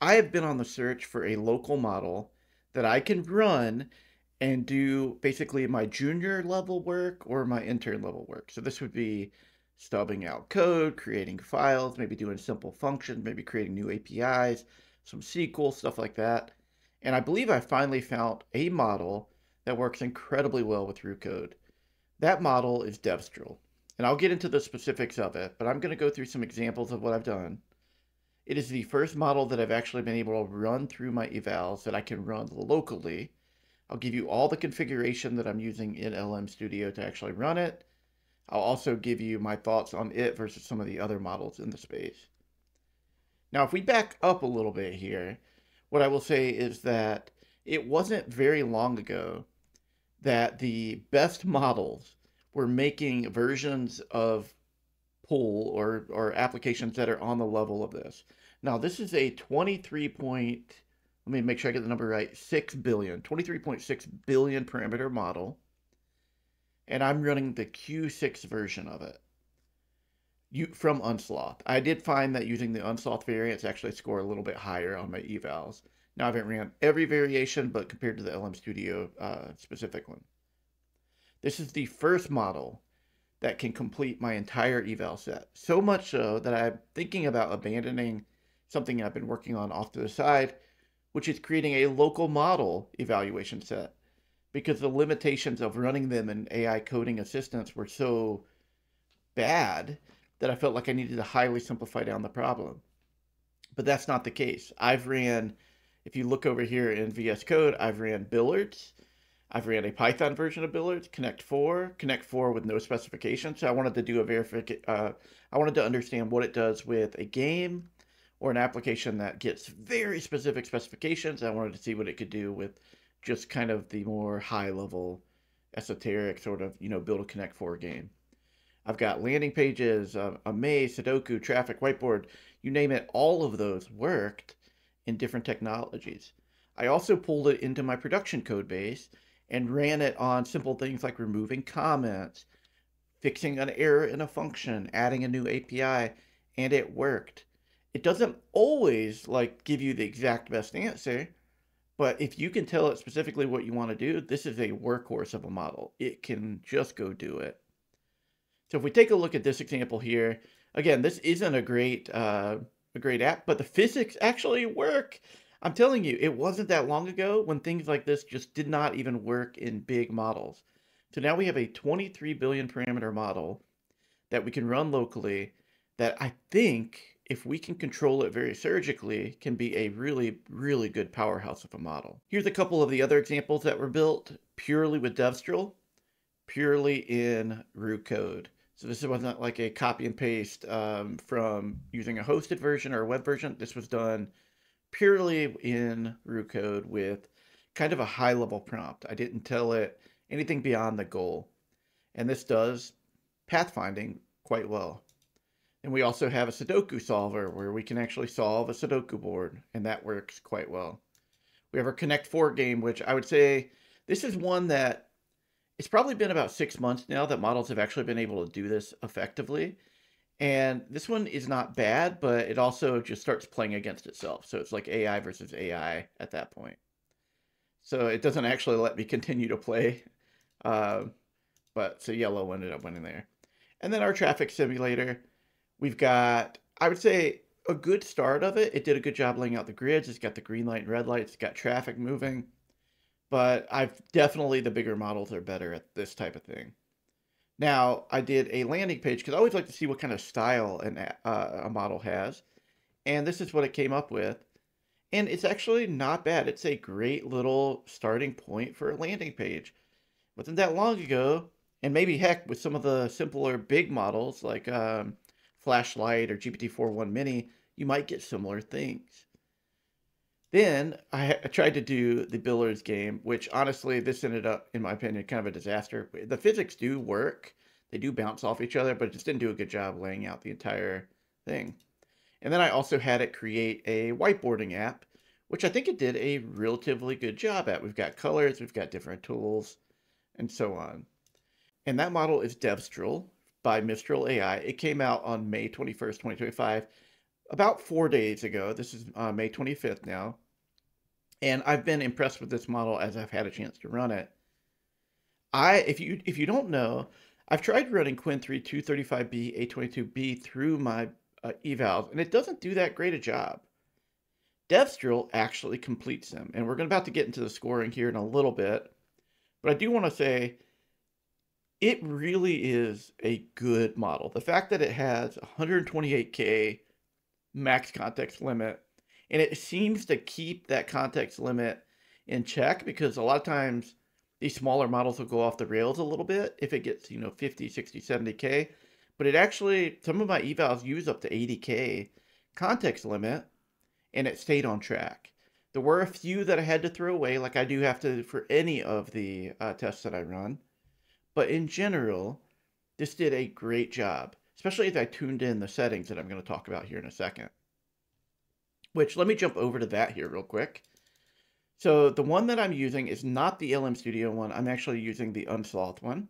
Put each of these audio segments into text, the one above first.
I have been on the search for a local model that I can run and do basically my junior level work or my intern level work. So this would be stubbing out code, creating files, maybe doing simple functions, maybe creating new APIs, some SQL, stuff like that. And I believe I finally found a model that works incredibly well with Roo Code. That model is Devstral. And I'll get into the specifics of it, but I'm going to go through some examples of what I've done. It is the first model that I've actually been able to run through my evals that I can run locally. I'll give you all the configuration that I'm using in LM Studio to actually run it. I'll also give you my thoughts on it versus some of the other models in the space. Now, if we back up a little bit here, what I will say is that it wasn't very long ago that the best models were making versions of Pool or, or applications that are on the level of this. Now, this is a 23 point, let me make sure I get the number right, 6 billion, 23.6 billion parameter model. And I'm running the Q6 version of it you, from Unsloth. I did find that using the Unsloth variants actually score a little bit higher on my evals. Now, I haven't ran every variation, but compared to the LM Studio uh, specific one. This is the first model that can complete my entire eval set. So much so that I'm thinking about abandoning something I've been working on off to the side, which is creating a local model evaluation set because the limitations of running them in AI coding assistants were so bad that I felt like I needed to highly simplify down the problem. But that's not the case. I've ran, if you look over here in VS Code, I've ran Billards. I've ran a Python version of Billards, Connect 4, Connect 4 with no specification. So I wanted to do a verification. Uh, I wanted to understand what it does with a game or an application that gets very specific specifications. I wanted to see what it could do with just kind of the more high level, esoteric sort of, you know, build a Connect 4 game. I've got landing pages, uh, a maze, Sudoku, traffic, whiteboard, you name it, all of those worked in different technologies. I also pulled it into my production code base and ran it on simple things like removing comments, fixing an error in a function, adding a new API, and it worked. It doesn't always like give you the exact best answer, but if you can tell it specifically what you want to do, this is a workhorse of a model. It can just go do it. So if we take a look at this example here, again, this isn't a great uh, a great app, but the physics actually work. I'm telling you, it wasn't that long ago when things like this just did not even work in big models. So now we have a 23 billion parameter model that we can run locally that I think if we can control it very surgically can be a really, really good powerhouse of a model. Here's a couple of the other examples that were built purely with Devstral, purely in Roo code. So this wasn't like a copy and paste um, from using a hosted version or a web version. This was done purely in Roo code with kind of a high level prompt. I didn't tell it anything beyond the goal. And this does pathfinding quite well. And we also have a Sudoku solver where we can actually solve a Sudoku board, and that works quite well. We have our Connect 4 game, which I would say this is one that it's probably been about six months now that models have actually been able to do this effectively. And this one is not bad, but it also just starts playing against itself. So it's like AI versus AI at that point. So it doesn't actually let me continue to play. Uh, but so yellow ended up winning there. And then our traffic simulator, we've got, I would say, a good start of it. It did a good job laying out the grids. It's got the green light and red lights. It's got traffic moving. But I've definitely the bigger models are better at this type of thing. Now, I did a landing page because I always like to see what kind of style an, uh, a model has. And this is what it came up with. And it's actually not bad. It's a great little starting point for a landing page. Wasn't that long ago, and maybe heck, with some of the simpler big models like um, Flash Lite or GPT-4 Mini, you might get similar things. Then I, tried to do the Billards game, which honestly, this ended up, in my opinion, kind of a disaster. The physics do work, they do bounce off each other, but it just didn't do a good job laying out the entire thing. And then I also had it create a whiteboarding app, which I think it did a relatively good job at. We've got colors, we've got different tools, and so on. And that model is Devstral by Mistral AI. It came out on May 21st, 2025 about four days ago. This is uh, May 25th now. And I've been impressed with this model as I've had a chance to run it. I, if you if you don't know, I've tried running Qwen 3 235B A22B through my uh, evals, and it doesn't do that great a job. Devstral actually completes them, and we're about to get into the scoring here in a little bit. But I do want to say it really is a good model. The fact that it has 128K max context limit, and it seems to keep that context limit in check because a lot of times these smaller models will go off the rails a little bit if it gets, you know, 50, 60, 70K. But it actually, some of my evals use up to 80K context limit, and it stayed on track. There were a few that I had to throw away, like I do have to for any of the uh, tests that I run. But in general, this did a great job, especially if I tuned in the settings that I'm going to talk about here in a second. Which, let me jump over to that here real quick. So the one that I'm using is not the LM Studio one. I'm actually using the Unsloth one.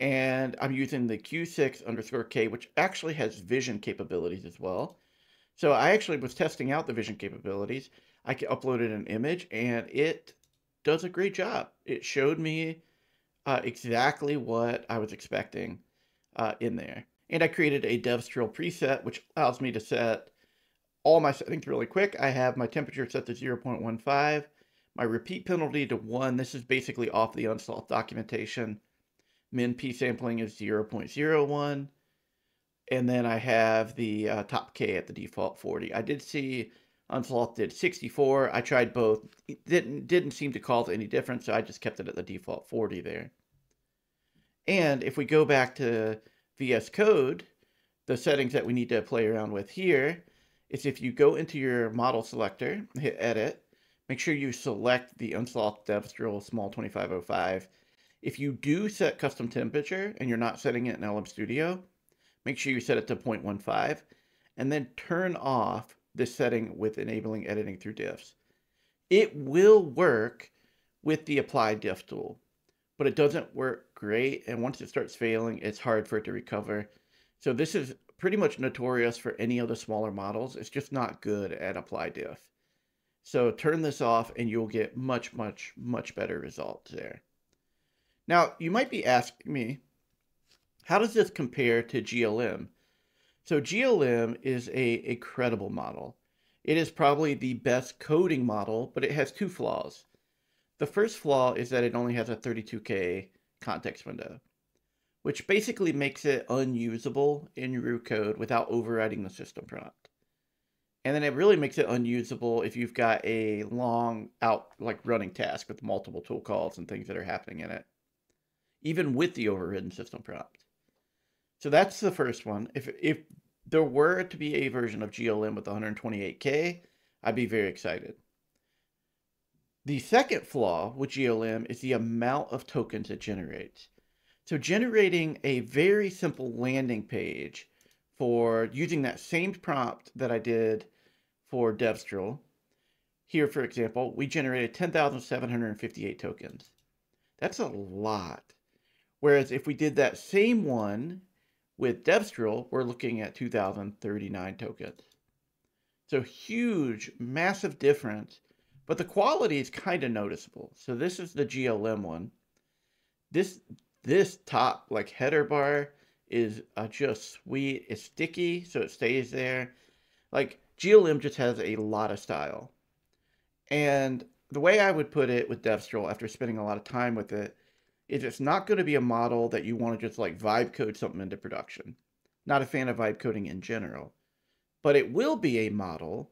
And I'm using the Q6 underscore K, which actually has vision capabilities as well. So I actually was testing out the vision capabilities. I uploaded an image and it does a great job. It showed me uh, exactly what I was expecting uh, in there. And I created a Devstral preset, which allows me to set all my settings really quick. I have my temperature set to 0.15, my repeat penalty to 1. This is basically off the Unsloth documentation. Min P sampling is 0.01. And then I have the uh, top K at the default 40. I did see Unsloth did 64. I tried both. It didn't didn't seem to cause any difference, so I just kept it at the default 40 there. And if we go back to VS Code, the settings that we need to play around with here is if you go into your model selector, hit edit, make sure you select the Unsloth Devstral Small 2505. If you do set custom temperature and you're not setting it in LM Studio, make sure you set it to 0.15 and then turn off this setting with enabling editing through diffs. It will work with the apply diff tool, but it doesn't work great. And once it starts failing, it's hard for it to recover. So this is pretty much notorious for any of the smaller models. It's just not good at apply diff. So turn this off and you'll get much, much, much better results there. Now, you might be asking me, how does this compare to GLM? So GLM is a, a credible model. It is probably the best coding model, but it has two flaws. The first flaw is that it only has a 32K context window, which basically makes it unusable in Roo Code without overriding the system prompt. And then it really makes it unusable if you've got a long out like running task with multiple tool calls and things that are happening in it, even with the overridden system prompt. So that's the first one. If if there were to be a version of GLM with 128K, I'd be very excited. The second flaw with GLM is the amount of tokens it generates. So generating a very simple landing page for using that same prompt that I did for Devstral. Here, for example, we generated 10,758 tokens. That's a lot. Whereas if we did that same one with Devstral, we're looking at 2,039 tokens. So huge, massive difference, but the quality is kind of noticeable. So this is the GLM one. This this top like header bar is uh, just sweet. It's sticky, so it stays there. Like GLM just has a lot of style. And the way I would put it with Devstral after spending a lot of time with it is it's not going to be a model that you want to just like vibe code something into production. Not a fan of vibe coding in general. But it will be a model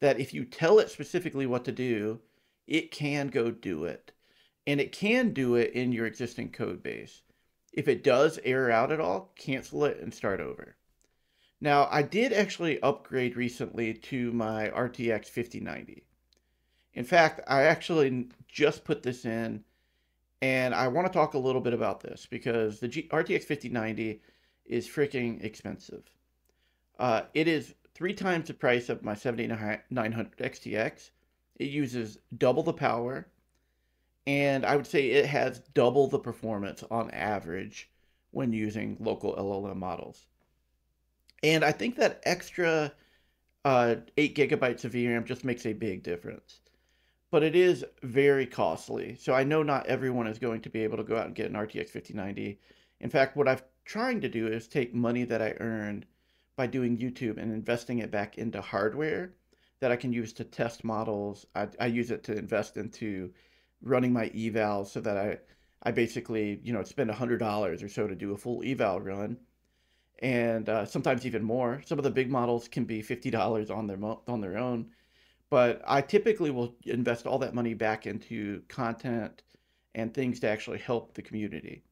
that if you tell it specifically what to do, it can go do it. And it can do it in your existing code base. If it does error out at all, cancel it and start over. Now, I did actually upgrade recently to my RTX 5090. In fact, I actually just put this in and I want to talk a little bit about this because the G- RTX 5090 is freaking expensive. Uh, it is three times the price of my 7900 XTX. It uses double the power, and I would say it has double the performance on average when using local LLM models. And I think that extra uh, 8 gigabytes of VRAM just makes a big difference. But it is very costly. So I know not everyone is going to be able to go out and get an RTX 5090. In fact, what I'm trying to do is take money that I earned by doing YouTube and investing it back into hardware that I can use to test models. I, I use it to invest into running my evals so that I, I basically, you know, spend $100 or so to do a full eval run and uh, sometimes even more. Some of the big models can be $50 on their on their own, but I typically will invest all that money back into content and things to actually help the community.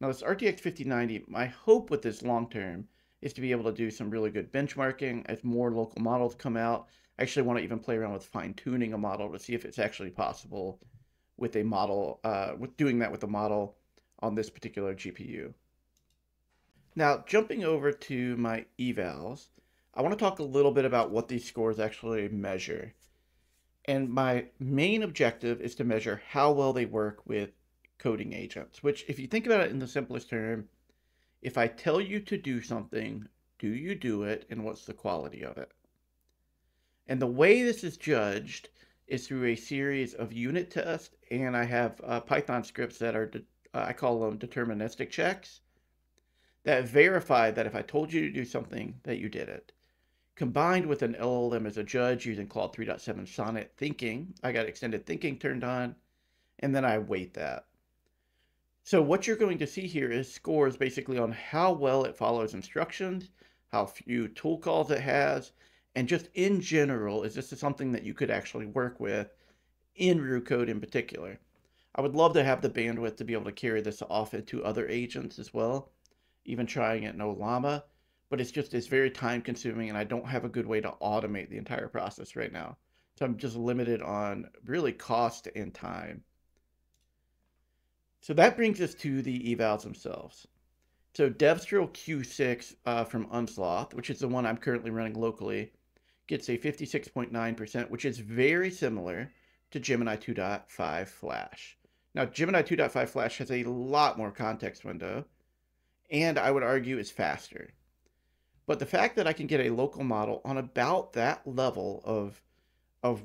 Now this RTX 5090, my hope with this long term is to be able to do some really good benchmarking as more local models come out. I actually want to even play around with fine tuning a model to see if it's actually possible with a model, uh, with doing that with a model on this particular GPU. Now, jumping over to my evals, I want to talk a little bit about what these scores actually measure. And my main objective is to measure how well they work with coding agents, which if you think about it in the simplest term, if I tell you to do something, do you do it and what's the quality of it? And the way this is judged is through a series of unit tests, and I have uh, Python scripts that are, uh, I call them deterministic checks that verify that if I told you to do something, that you did it. Combined with an LLM as a judge using Claude 3.7 Sonnet thinking, I got extended thinking turned on, and then I weight that. So what you're going to see here is scores basically on how well it follows instructions, how few tool calls it has, and just in general, is this something that you could actually work with in Roo Code in particular. I would love to have the bandwidth to be able to carry this off into other agents as well even trying it in Ollama, but it's just, it's very time consuming and I don't have a good way to automate the entire process right now. So I'm just limited on really cost and time. So that brings us to the evals themselves. So Devstral Q6 uh, from Unsloth, which is the one I'm currently running locally, gets a 56.9%, which is very similar to Gemini 2.5 Flash. Now, Gemini 2.5 Flash has a lot more context window, and I would argue is faster. But the fact that I can get a local model on about that level of of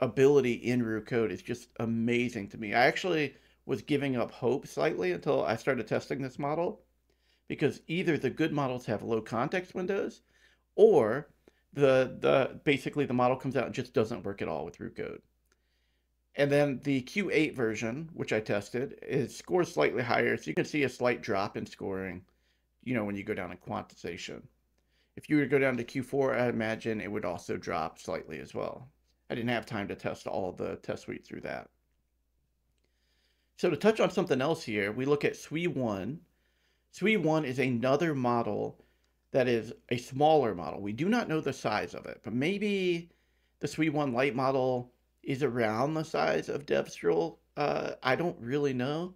ability in Roo Code is just amazing to me. I actually was giving up hope slightly until I started testing this model because either the good models have low context windows or the the basically the model comes out and just doesn't work at all with Roo Code. And then the Q8 version, which I tested, is scores slightly higher. So you can see a slight drop in scoring, you know, when you go down in quantization. If you were to go down to Q4, I imagine it would also drop slightly as well. I didn't have time to test all the test suite through that. So to touch on something else here, we look at SWE1. SWE1 is another model that is a smaller model. We do not know the size of it, but maybe the SWE1 Lite model is around the size of Devstral. Uh, I don't really know.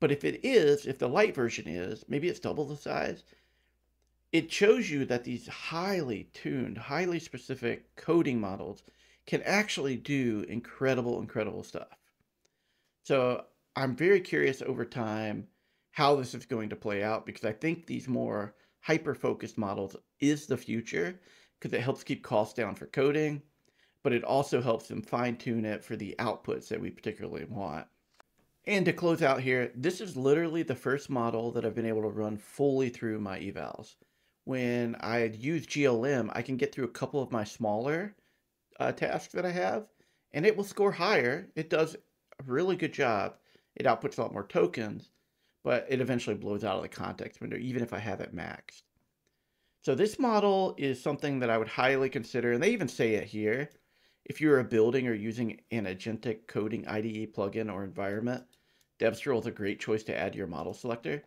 But if it is, if the light version is, maybe it's double the size, it shows you that these highly tuned, highly specific coding models can actually do incredible, incredible stuff. So I'm very curious over time how this is going to play out because I think these more hyper-focused models is the future because it helps keep costs down for coding but it also helps them fine tune it for the outputs that we particularly want. And to close out here, this is literally the first model that I've been able to run fully through my evals. When I use GLM, I can get through a couple of my smaller uh, tasks that I have, and it will score higher. It does a really good job. It outputs a lot more tokens, but it eventually blows out of the context window, even if I have it maxed. So this model is something that I would highly consider, and they even say it here, if you're building or using an agentic coding IDE plugin or environment, Devstral is a great choice to add to your model selector.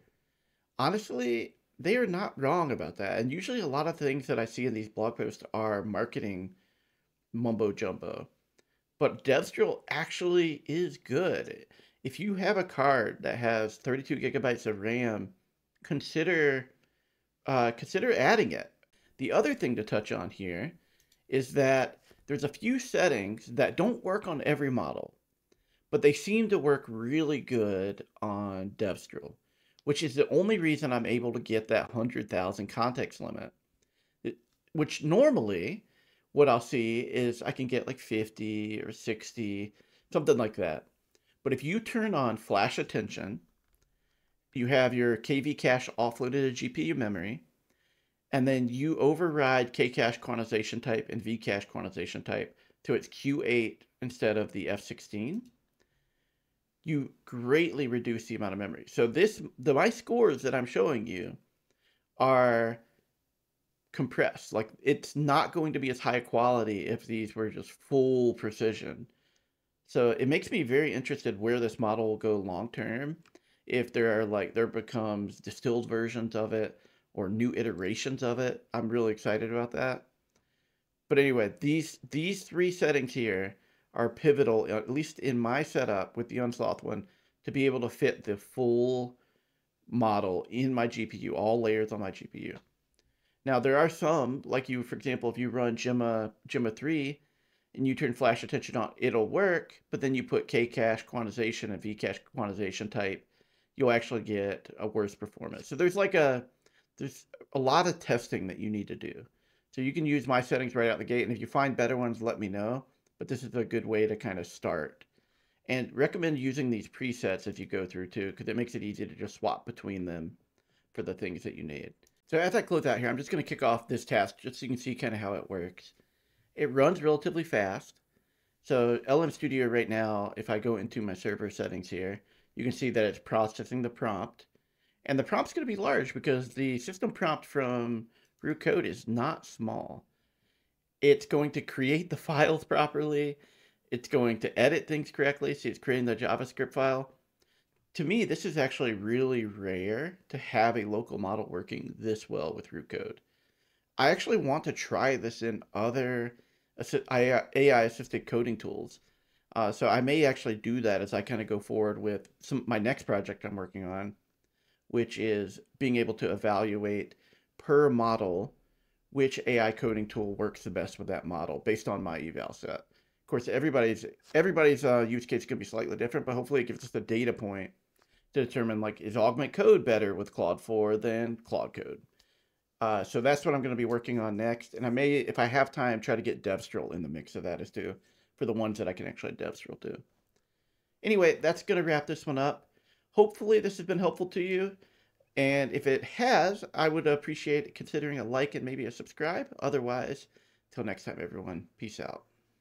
Honestly, they are not wrong about that. And usually a lot of things that I see in these blog posts are marketing mumbo jumbo. But Devstral actually is good. If you have a card that has 32 gigabytes of RAM, consider uh, consider adding it. The other thing to touch on here is that there's a few settings that don't work on every model, but they seem to work really good on Devstral, which is the only reason I'm able to get that 100,000 context limit. It, which normally, what I'll see is I can get like 50 or 60, something like that. But if you turn on flash attention, you have your KV cache offloaded to GPU memory, and then you override Kcache quantization type and Vcache quantization type to its Q8 instead of the F16, you greatly reduce the amount of memory. So this, the my scores that I'm showing you are compressed. Like it's not going to be as high quality if these were just full precision. So it makes me very interested where this model will go long term. If there are like there becomes distilled versions of it or new iterations of it, I'm really excited about that. But anyway, these these three settings here are pivotal, at least in my setup with the Unsloth one, to be able to fit the full model in my GPU, all layers on my GPU. Now there are some, like you, for example, if you run Gemma Gemma 3 and you turn flash attention on, it'll work, but then you put Kcache quantization and Vcache quantization type, you'll actually get a worse performance. So there's like a there's a lot of testing that you need to do. So you can use my settings right out the gate, and if you find better ones, let me know. But this is a good way to kind of start. And recommend using these presets as you go through too, because it makes it easy to just swap between them for the things that you need. So as I close out here, I'm just going to kick off this task just so you can see kind of how it works. It runs relatively fast. So LM Studio right now, if I go into my server settings here, you can see that it's processing the prompt. And the prompt's going to be large because the system prompt from Roo Code is not small. It's going to create the files properly. It's going to edit things correctly. See, it's creating the JavaScript file. To me, this is actually really rare to have a local model working this well with Roo Code. I actually want to try this in other AI assisted coding tools. Uh, so I may actually do that as I kind of go forward with some my next project I'm working on, which is being able to evaluate per model which AI coding tool works the best with that model based on my eval set. Of course, everybody's everybody's uh, use case could be slightly different, but hopefully it gives us a data point to determine like is Augment Code better with Claude 4 than Claude Code. Uh, so that's what I'm going to be working on next, and I may, if I have time, try to get Devstral in the mix of that as too for the ones that I can actually Devstral to. Anyway, that's going to wrap this one up. Hopefully, this has been helpful to you. And if it has, I would appreciate considering a like and maybe a subscribe. Otherwise, till next time, everyone, peace out.